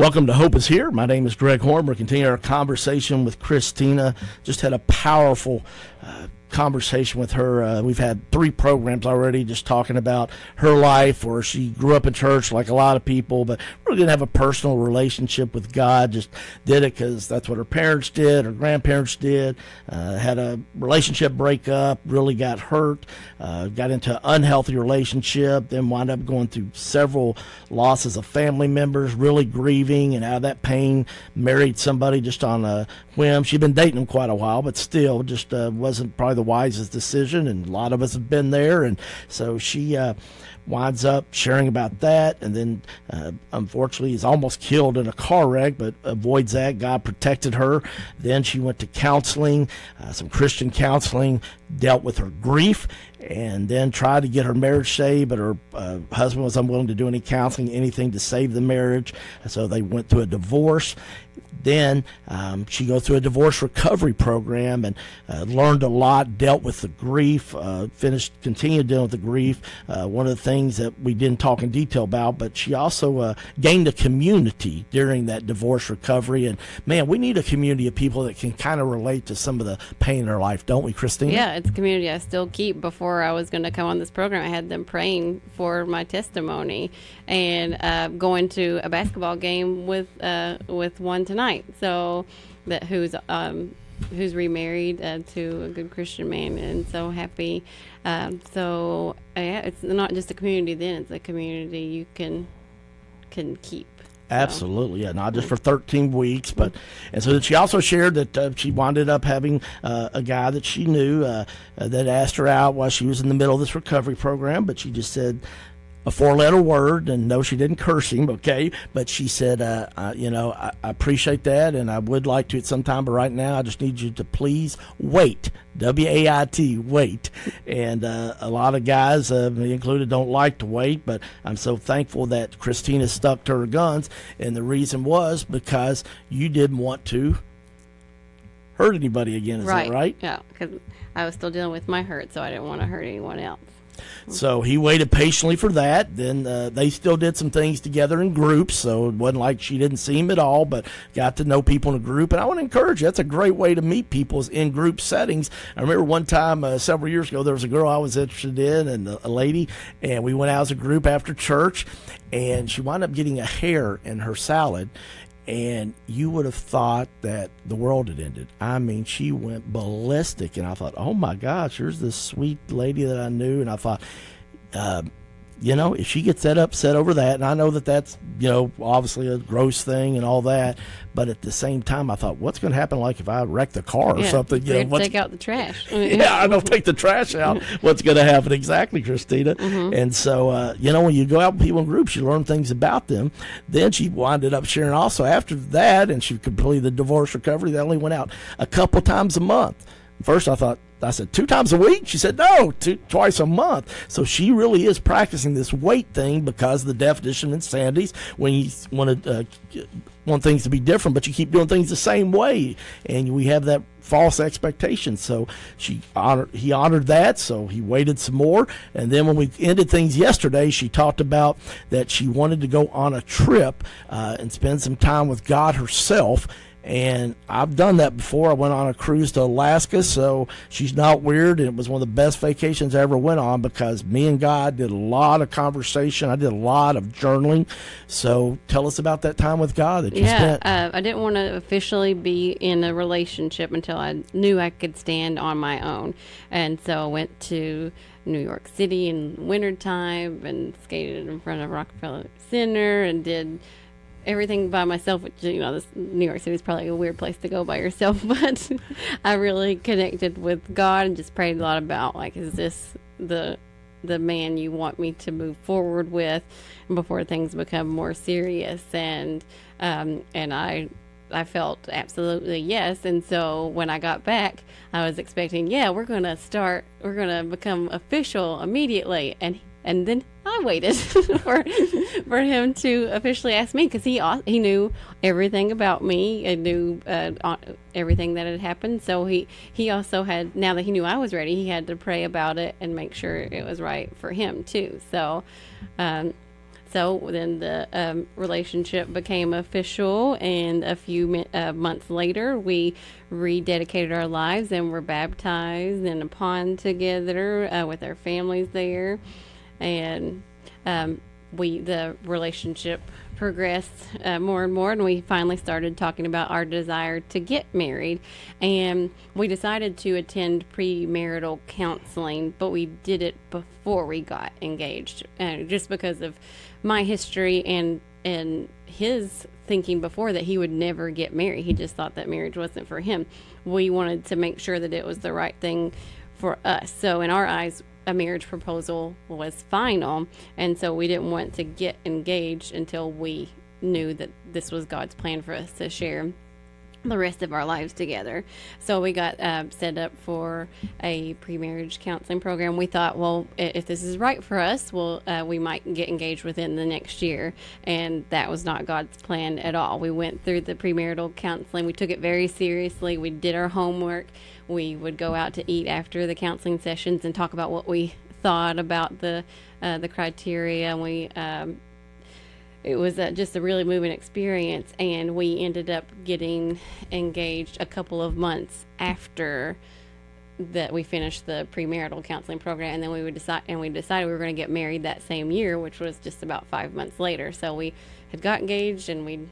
Welcome to Hope is Here. My name is Greg Horn. We're continuing our conversation with Christina. Just had a powerful uh, conversation with her. Uh, we've had three programs already just talking about her life, where she grew up in church like a lot of people, but really didn't have a personal relationship with God. Just did it because that's what her parents did, her grandparents did. Uh, had a relationship breakup, really got hurt, uh, got into unhealthy relationship, then wound up going through several losses of family members, really grieving, and out of that pain, married somebody just on a whim. She'd been dating him quite a while, but still just uh, wasn't probably the wisest decision, and a lot of us have been there. And so she uh, winds up sharing about that, and then uh, unfortunately is almost killed in a car wreck, but avoids that. God protected her. Then she went to counseling, uh, some Christian counseling, dealt with her grief, and then tried to get her marriage saved, but her uh, husband was unwilling to do any counseling, anything to save the marriage. So they went through a divorce. Then um, she go through a divorce recovery program and uh, learned a lot, dealt with the grief, uh, finished, continued dealing with the grief. Uh, one of the things that we didn't talk in detail about, but she also uh, gained a community during that divorce recovery. And man, we need a community of people that can kind of relate to some of the pain in their life, don't we, Christine? Yeah, it's a community I still keep. Before I was going to come on this program, I had them praying for my testimony and uh, going to a basketball game with uh, with one tonight. So that who's um, who's remarried uh, to a good Christian man, and so happy. Um, so yeah, it's not just a community. Then it's a community you can can keep. Absolutely, yeah. Not just for 13 weeks, but and so she also shared that uh, she wound up having uh, a guy that she knew uh, that asked her out while she was in the middle of this recovery program, but she just said a four letter word and no she didn't curse him okay? But she said uh, uh, you know I, I, appreciate that and i would like to at some time but right now i just need you to please wait w-a-i-t wait. And uh, a lot of guys uh, me included don't like to wait but i'm so thankful that christina stuck to her guns and the reason was because you didn't want to hurt anybody again is right. that right. yeah because i was still dealing with my hurt so i didn't want to hurt anyone else so he waited patiently for that. Then uh, they still did some things together in groups. So it wasn't like she didn't see him at all, but got to know people in a group. And I want to encourage you. That's a great way to meet people is in group settings. I remember one time uh, several years ago, there was a girl I was interested in and a, a lady, and we went out as a group after church, and she wound up getting a hair in her salad and you would have thought that the world had ended. I mean, she went ballistic, and I thought, oh my gosh, here's this sweet lady that I knew, and I thought, uh, you know, if she gets that upset over that, and I know that that's, you know, obviously a gross thing and all that, but at the same time, I thought, what's going to happen like if I wreck the car or yeah, something? You know, take out the trash. yeah, I don't take the trash out. what's going to happen exactly, Christina? Mm-hmm. And so, uh, you know, when you go out with people in groups, you learn things about them. Then she winded up sharing also after that, and she completed the divorce recovery. They only went out a couple times a month. First, I thought, I said, two times a week? She said, no, two, twice a month. So she really is practicing this wait thing because the definition in Sandy's when you want to uh, want things to be different, but you keep doing things the same way, and we have that false expectation. So she honored, he honored that, so he waited some more, and then when we ended things yesterday, she talked about that she wanted to go on a trip uh, and spend some time with God herself and I've done that before. I went on a cruise to Alaska, so she's not weird. And it was one of the best vacations I ever went on because me and God did a lot of conversation. I did a lot of journaling. So tell us about that time with God that you yeah, spent. Uh, I didn't want to officially be in a relationship until I knew I could stand on my own, and so I went to New York City in wintertime and skated in front of Rockefeller Center and did everything by myself, which you know, this New York City is probably a weird place to go by yourself, but I really connected with God and just prayed a lot about like, is this the the man you want me to move forward with before things become more serious and um, and I I felt absolutely yes. And so when I got back, I was expecting, yeah, we're going to start, we're going to become official immediately. And and then I waited for for him to officially ask me because he he knew everything about me and knew uh, everything that had happened. So he he also had now that he knew I was ready, he had to pray about it and make sure it was right for him too. So. Um, so then the um, relationship became official, and a few uh, months later, we rededicated our lives and were baptized in a pond together uh, with our families there, and um, we the relationship progressed uh, more and more, and we finally started talking about our desire to get married. And we decided to attend premarital counseling, but we did it before we got engaged, uh, just because of my history and and his thinking before that he would never get married. He just thought that marriage wasn't for him. We wanted to make sure that it was the right thing for us. So in our eyes, a marriage proposal was final, and so we didn't want to get engaged until we knew that this was God's plan for us to share the rest of our lives together. So we got uh, set up for a pre-marriage counseling program. We thought, well, if this is right for us, well, uh, we might get engaged within the next year, and that was not God's plan at all. We went through the premarital counseling. We took it very seriously. We did our homework. We would go out to eat after the counseling sessions and talk about what we thought about the uh, the criteria. And we um, it was uh, just a really moving experience and we ended up getting engaged a couple of months after that we finished the premarital counseling program and then we would decide and we decided we were going to get married that same year which was just about five months later. So we had got engaged and we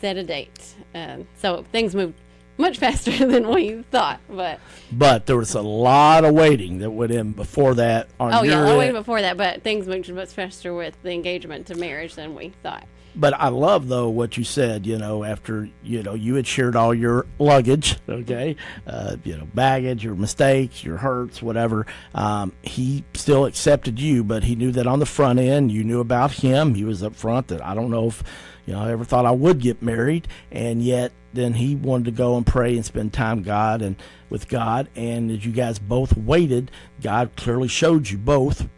set a date. Uh, so things moved much faster than we thought. But but there was a lot of waiting that went in before that. On oh yeah, a lot waiting before that. But things moved much faster with the engagement to marriage than we thought. But I love though what you said. You know, after you know you had shared all your luggage, okay, uh, you know, baggage, your mistakes, your hurts, whatever. Um, he still accepted you, but he knew that on the front end, you knew about him. He was up front that I don't know if you know I ever thought I would get married, and yet then he wanted to go and pray and spend time God and with God. And as you guys both waited, God clearly showed you both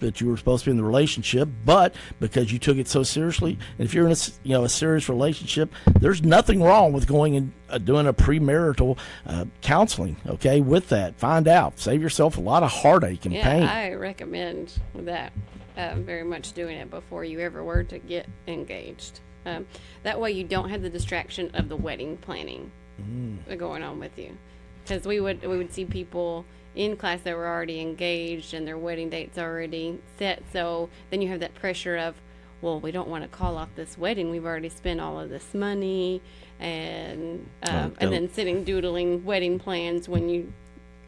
that you were supposed to be in the relationship, but because you took it so seriously, and if you're in a you know a serious relationship, there's nothing wrong with going and uh, doing a premarital uh, counseling. Okay, with that, find out, save yourself a lot of heartache and yeah, pain. I recommend that uh, very much doing it before you ever were to get engaged. Um, that way, you don't have the distraction of the wedding planning mm. going on with you. Because we would we would see people in class that were already engaged and their wedding dates already set. So then you have that pressure of, well, we don't want to call off this wedding. We've already spent all of this money, and um, oh, and then sitting doodling wedding plans when you,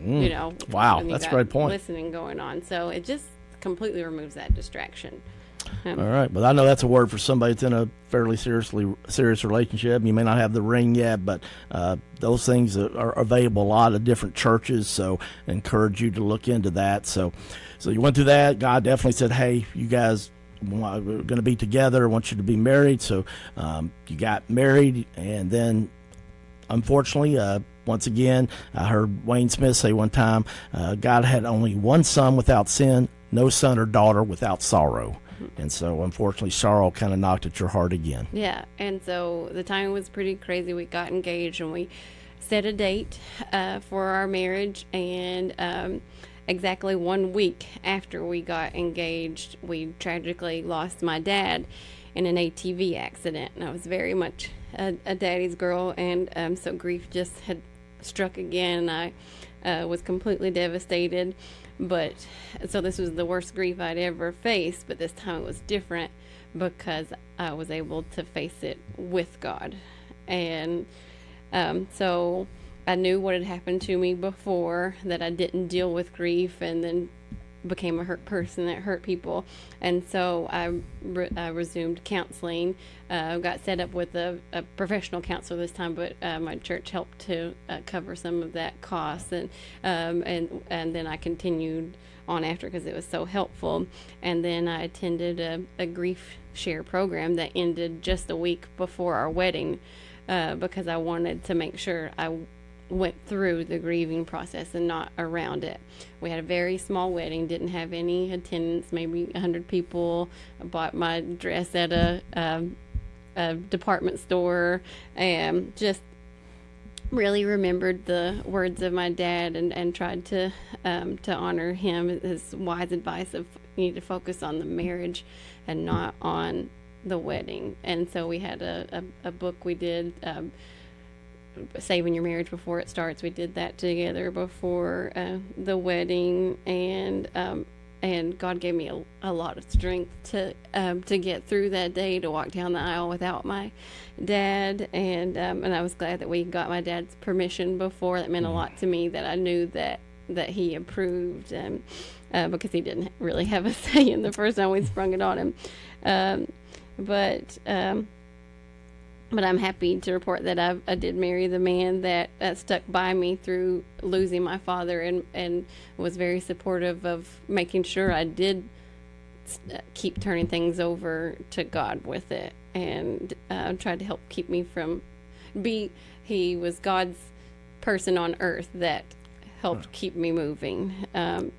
mm. you know, wow, that's a great point. Listening going on, so it just completely removes that distraction. All right, but I know that's a word for somebody that's in a fairly seriously serious relationship. You may not have the ring yet, but uh, those things are available a lot of different churches. So, I encourage you to look into that. So, so you went through that. God definitely said, "Hey, you guys." We're going to be together. I want you to be married. So um, you got married, and then unfortunately, uh, once again, I heard Wayne Smith say one time, uh, God had only one son without sin, no son or daughter without sorrow. And so, unfortunately, sorrow kind of knocked at your heart again. Yeah. And so the timing was pretty crazy. We got engaged and we set a date uh, for our marriage. And um, exactly one week after we got engaged, we tragically lost my dad in an ATV accident. And I was very much a, a daddy's girl. And um, so grief just had struck again. And I uh, was completely devastated. But so this was the worst grief I'd ever faced, but this time it was different because I was able to face it with God. And um, so I knew what had happened to me before, that I didn't deal with grief and then became a hurt person that hurt people. And so I, re- I resumed counseling. Uh, got set up with a, a, professional counselor this time, but uh, my church helped to uh, cover some of that cost. And, um, and, and then I continued on after because it was so helpful. And then I attended a, a, grief share program that ended just a week before our wedding uh, because I wanted to make sure I went through the grieving process and not around it. We had a very small wedding, didn't have any attendance, maybe 100 people. I bought my dress at a, um, a department store and just really remembered the words of my dad and, and tried to um, to honor him his wise advice of you need to focus on the marriage and not on the wedding. And so we had a, a, a book we did. Um, saving your marriage before it starts. We did that together before uh, the wedding, and um, and God gave me a, a lot of strength to um, to get through that day to walk down the aisle without my dad, and um, and I was glad that we got my dad's permission before. That meant a lot to me that I knew that that he approved, and uh, because he didn't really have a say in the first time we sprung it on him, um, but. Um, but I'm happy to report that I, I did marry the man that, that stuck by me through losing my father and, and was very supportive of making sure I did uh, keep turning things over to God with it. And uh, tried to help keep me from be he was God's person on earth that helped keep me moving. Um,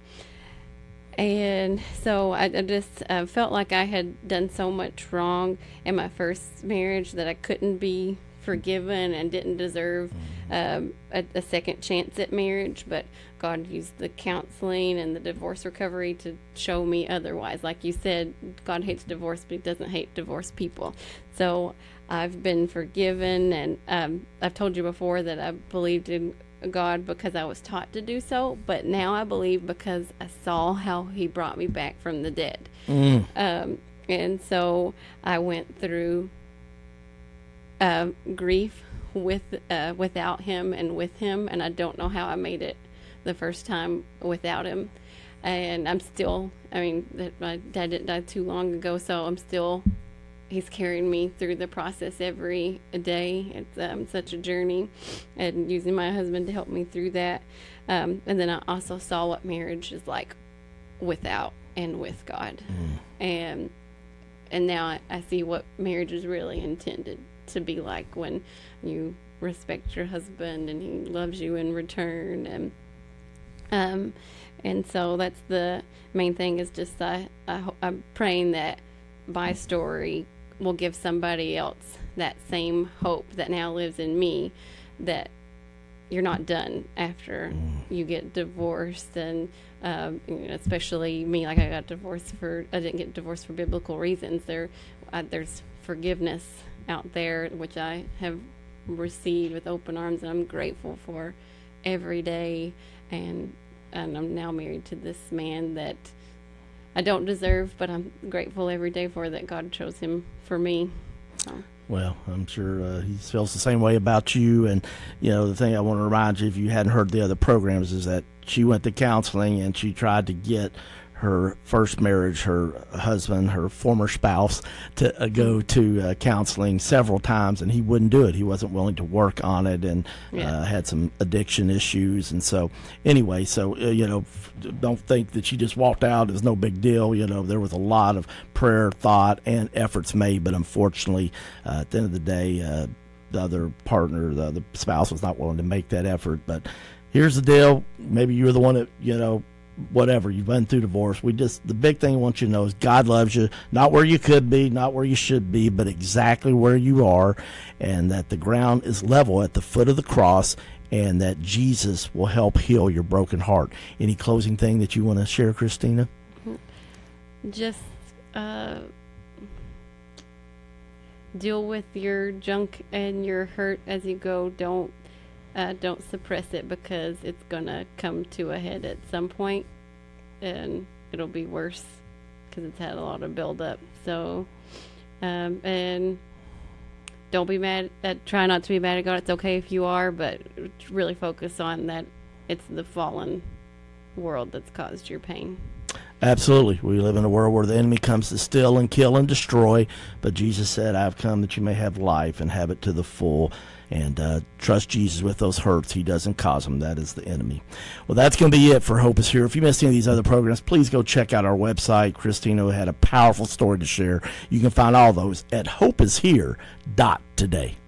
and so I, I just uh, felt like I had done so much wrong in my first marriage that I couldn't be forgiven and didn't deserve um, a, a, second chance at marriage. But God used the counseling and the divorce recovery to show me otherwise. Like you said, God hates divorce, but He doesn't hate divorced people. So I've been forgiven, and um, I've told you before that I believed in God because I was taught to do so, but now I believe because I saw how He brought me back from the dead. Mm. Um, and so I went through uh, grief with uh, without Him and with Him, and I don't know how I made it the first time without Him. And I'm still, I mean, my dad didn't die too long ago, so I'm still he's carrying me through the process every day. It's um, such a journey, and using my husband to help me through that. Um, and then I also saw what marriage is like without and with God, mm. and and now I, I see what marriage is really intended to be like when you respect your husband and he loves you in return and um and so that's the main thing is just I, I I'm praying that my story will give somebody else that same hope that now lives in me that you're not done after mm. you get divorced and um, you know, especially me like i got divorced for i didn't get divorced for biblical reasons there uh, there's forgiveness out there which i have received with open arms and i'm grateful for every day and and i'm now married to this man that I don't deserve, but I'm grateful every day for that God chose him for me. So. Well, I'm sure uh, he feels the same way about you. And, you know, the thing I want to remind you, if you hadn't heard the other programs, is that she went to counseling and she tried to get her first marriage, her husband, her former spouse, to uh, go to uh, counseling several times, and he wouldn't do it. He wasn't willing to work on it, and yeah. uh, had some addiction issues. And so, anyway, so uh, you know, don't think that she just walked out. It's no big deal. You know, there was a lot of prayer, thought, and efforts made, but unfortunately, uh, at the end of the day, uh, the other partner, the other spouse, was not willing to make that effort. But here's the deal: maybe you're the one that you know whatever you've been through divorce. We just the big thing i want you to know is god loves you not where you could be not where you should be but exactly where you are and that the ground is level at the foot of the cross and that jesus will help heal your broken heart. Any closing thing that you want to share christina? Just uh, deal with your junk and your hurt as you go. Don't uh, don't suppress it because it's gonna come to a head at some point, and it'll be worse because it's had a lot of buildup. So, um, and don't be mad. At, try not to be mad at God. It's okay if you are, but really focus on that. It's the fallen world that's caused your pain. Absolutely. We live in a world where the enemy comes to steal and kill and destroy, but Jesus said, I've come that you may have life and have it to the full and uh, trust Jesus with those hurts. He doesn't cause them. That is the enemy. Well, that's going to be it for Hope is Here. If you missed any of these other programs, please go check out our website. Christina had a powerful story to share. You can find all those at hopeishere.today.